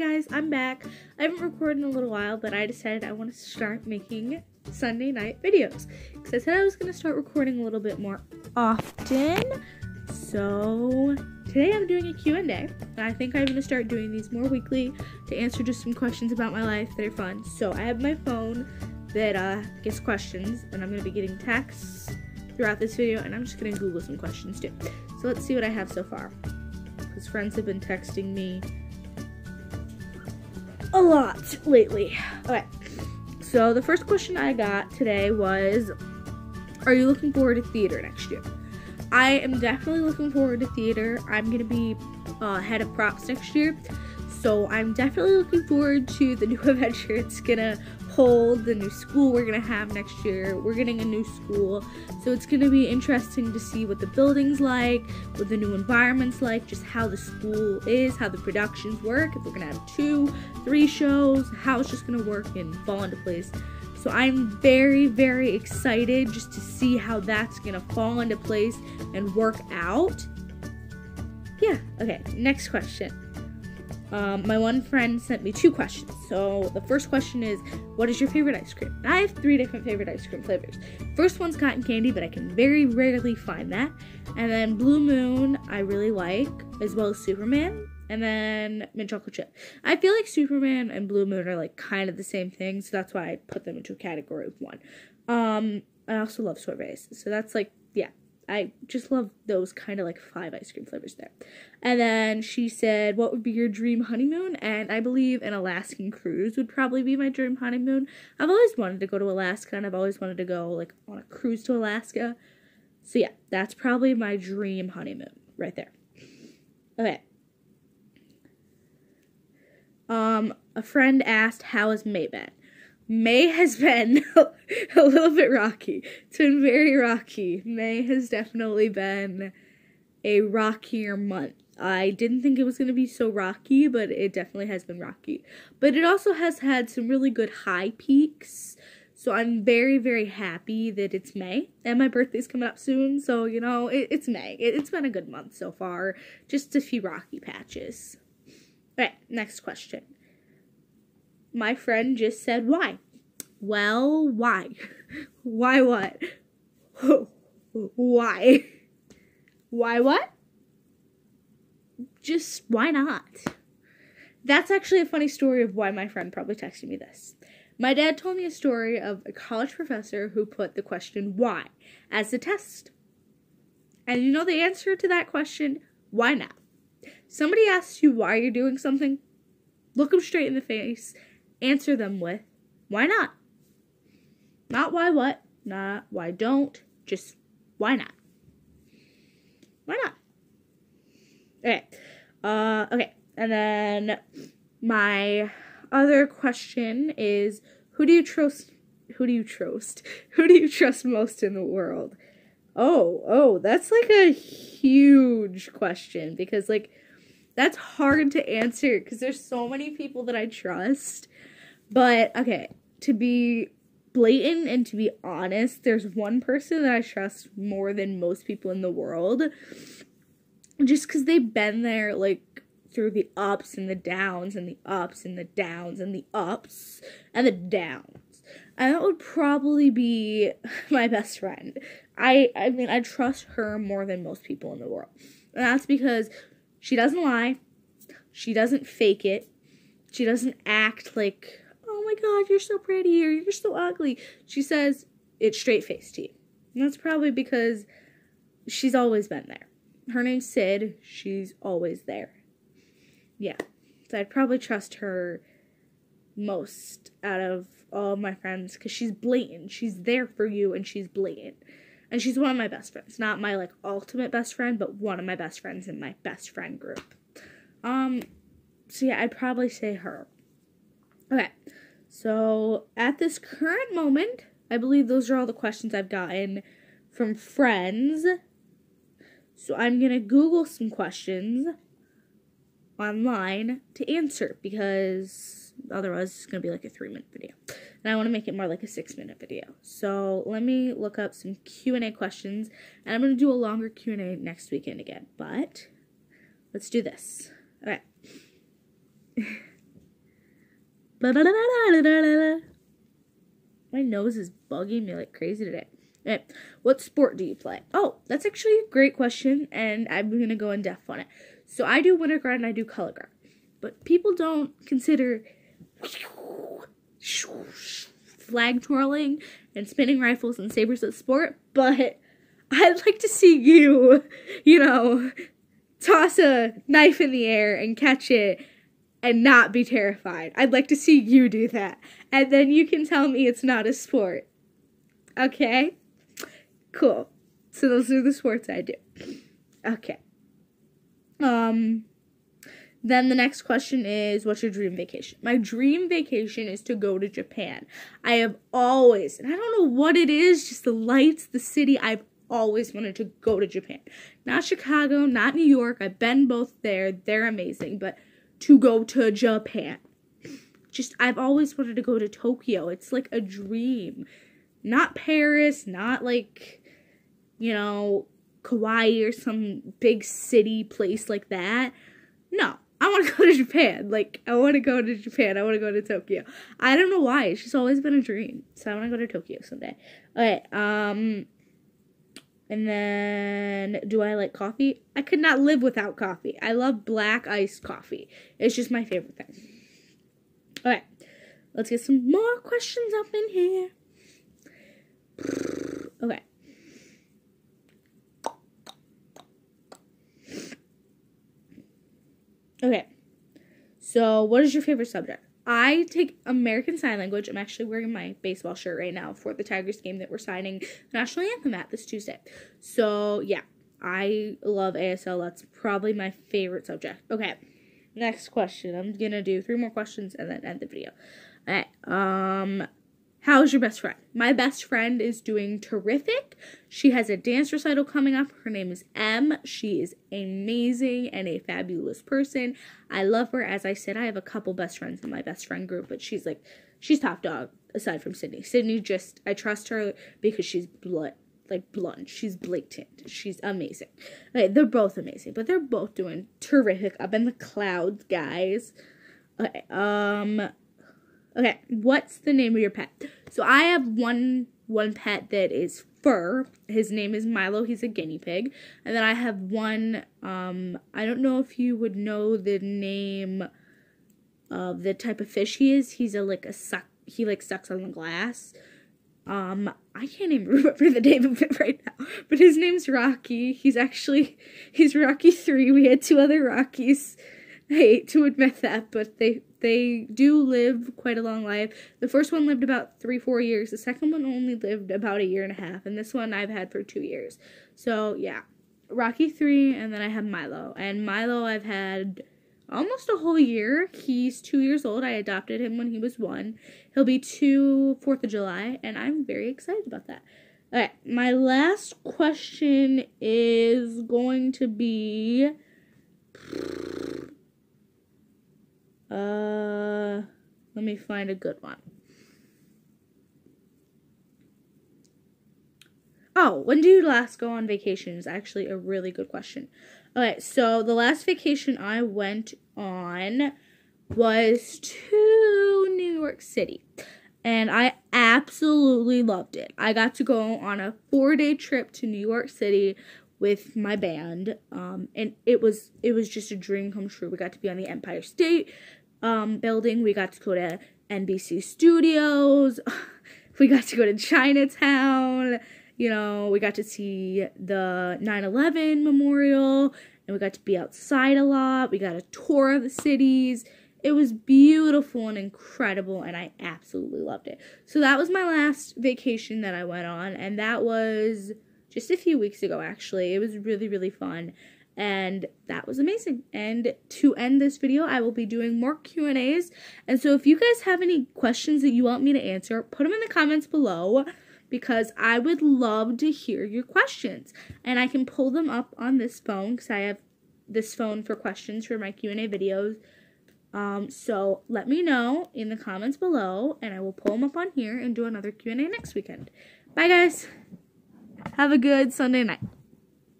guys, I'm back. I haven't recorded in a little while, but I decided I want to start making Sunday night videos. Because I said I was going to start recording a little bit more often. So today I'm doing a Q&A. And I think I'm going to start doing these more weekly to answer just some questions about my life that are fun. So I have my phone that uh, gets questions. And I'm going to be getting texts throughout this video. And I'm just going to Google some questions too. So let's see what I have so far. Because friends have been texting me a lot lately. Okay, so the first question I got today was Are you looking forward to theater next year? I am definitely looking forward to theater. I'm gonna be uh, head of props next year, so I'm definitely looking forward to the new adventure it's gonna hold, the new school we're gonna have next year. We're getting a new school, so it's gonna be interesting to see what the building's like, what the new environment's like, just how the school is, how the productions work, if we're gonna have two, three shows, how it's just gonna work and fall into place. So I'm very, very excited just to see how that's gonna fall into place and work out. Yeah, okay, next question. Um, my one friend sent me two questions. So the first question is, what is your favorite ice cream? I have three different favorite ice cream flavors. First one's cotton candy, but I can very rarely find that. And then Blue Moon, I really like, as well as Superman. And then mint chocolate chip. I feel like Superman and Blue Moon are like kind of the same thing, so that's why I put them into a category of one. Um, I also love sorbets, so that's like yeah, I just love those kind of like five ice cream flavors there. And then she said, What would be your dream honeymoon? And I believe an Alaskan cruise would probably be my dream honeymoon. I've always wanted to go to Alaska and I've always wanted to go like on a cruise to Alaska. So yeah, that's probably my dream honeymoon right there. Okay. Um, a friend asked, How has May been? May has been a little bit rocky. It's been very rocky. May has definitely been a rockier month. I didn't think it was going to be so rocky, but it definitely has been rocky. But it also has had some really good high peaks. So I'm very, very happy that it's May and my birthday's coming up soon. So, you know, it, it's May. It, it's been a good month so far. Just a few rocky patches. All right, next question my friend just said, Why? Well, why? why what? why? Why what? Just why not? That's actually a funny story of why my friend probably texted me this. My dad told me a story of a college professor who put the question why as a test. And you know the answer to that question? Why not? Somebody asks you why you're doing something, look them straight in the face answer them with, why not? Not why what, not why don't, just why not? Why not? Okay. Uh, okay. And then my other question is who do you trust who do you trust? Who do you trust most in the world? Oh, oh, that's like a huge question because like that's hard to answer because there's so many people that I trust but okay, to be blatant and to be honest, there's one person that I trust more than most people in the world. Just because they've been there, like, through the ups and the downs and the ups and the downs and the ups and the downs. And that would probably be my best friend. I I mean I trust her more than most people in the world. And that's because she doesn't lie. She doesn't fake it. She doesn't act like my god, you're so pretty or you're so ugly. She says it's straight faced to you. And that's probably because she's always been there. Her name's Sid. She's always there. Yeah. So I'd probably trust her most out of all my friends because she's blatant. She's there for you and she's blatant. And she's one of my best friends. Not my like ultimate best friend, but one of my best friends in my best friend group. Um so yeah, I'd probably say her. Okay. So at this current moment, I believe those are all the questions I've gotten from friends. So I'm going to Google some questions online to answer because otherwise it's going to be like a three minute video. And I want to make it more like a six minute video. So let me look up some Q&A questions and I'm going to do a longer Q&A next weekend again. But let's do this. Okay. My nose is bugging me like crazy today. Okay. What sport do you play? Oh, that's actually a great question, and I'm gonna go in depth on it. So I do winter guard and I do color guard, but people don't consider flag twirling and spinning rifles and sabers a sport. But I'd like to see you, you know, toss a knife in the air and catch it and not be terrified. I'd like to see you do that. And then you can tell me it's not a sport. Okay? Cool. So those are the sports I do. Okay. Um then the next question is what's your dream vacation? My dream vacation is to go to Japan. I have always, and I don't know what it is, just the lights, the city, I've always wanted to go to Japan. Not Chicago, not New York. I've been both there. They're amazing, but to go to Japan. Just I've always wanted to go to Tokyo. It's like a dream. Not Paris, not like you know, Kauai or some big city place like that. No, I want to go to Japan. Like, I want to go to Japan. I want to go to Tokyo. I don't know why. It's just always been a dream. So I want to go to Tokyo someday. All right. um, and then, do I like coffee? I could not live without coffee. I love black iced coffee. It's just my favorite thing. Okay, let's get some more questions up in here. Okay. Okay. So, what is your favorite subject? I take American Sign Language. I'm actually wearing my baseball shirt right now for the Tigers game that we're signing the national anthem at this Tuesday. So, yeah, I love ASL. That's probably my favorite subject. Okay, next question. I'm gonna do three more questions and then end the video. Okay, um, How's your best friend? My best friend is doing terrific. She has a dance recital coming up. Her name is M. She is amazing and a fabulous person. I love her. As I said, I have a couple best friends in my best friend group, but she's like, she's top dog aside from Sydney. Sydney just, I trust her because she's blunt, like blunt. She's blatant. She's amazing. Okay, they're both amazing, but they're both doing terrific up in the clouds, guys. Okay, um, Okay, what's the name of your pet? So I have one one pet that is fur. His name is Milo. He's a guinea pig. And then I have one um I don't know if you would know the name of the type of fish he is. He's a like a suck he like sucks on the glass. Um, I can't even remember the name of it right now, but his name's Rocky. He's actually he's Rocky three. We had two other Rockies. I hate to admit that, but they they do live quite a long life. The first one lived about three, four years. The second one only lived about a year and a half, and this one I've had for two years. So yeah, Rocky three, and then I have Milo, and Milo I've had almost a whole year. He's two years old. I adopted him when he was one. He'll be two Fourth of July, and I'm very excited about that. Okay, my last question is going to be uh, let me find a good one. Oh, when do you last go on vacation is actually a really good question. Okay, so the last vacation I went on was to New York City. And I absolutely loved it. I got to go on a four day trip to New York City with my band. Um, and it was it was just a dream come true. We got to be on the Empire State um, building. We got to go to NBC Studios. we got to go to Chinatown. You know, we got to see the 9 11 memorial. And we got to be outside a lot. We got a tour of the cities. It was beautiful and incredible, and I absolutely loved it. So, that was my last vacation that I went on, and that was just a few weeks ago, actually. It was really, really fun and that was amazing. And to end this video i will be doing more q and a's and so if you guys have any questions that you want me to answer put them in the comments below because i would love to hear your questions. And i can pull them up on this phone because i have this phone for questions for my q and a videos. Um, so let me know in the comments below and i will pull them up on here and do another q and a next weekend. Bye guys have a good sunday night